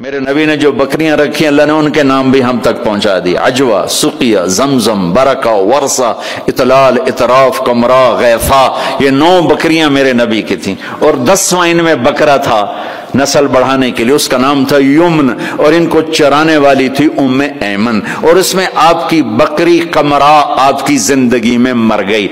میرے نبی نے جو بکریاں رکھی اللہ نے ان کے نام بھی ہم تک پہنچا دی اجوا سقیہ زمزم برکہ ورثہ، اطلال، اطراف، کمرہ، غیفہ، یہ نو بکریاں میرے نبی کی تھیں۔ اور دسواں ان میں بکرا تھا نسل بڑھانے کے لیے، اس کا نام تھا یمن، اور ان کو چرانے والی تھی ام ایمن۔ اور اس میں آپ کی بکری کمرا آپ کی زندگی میں مر گئی۔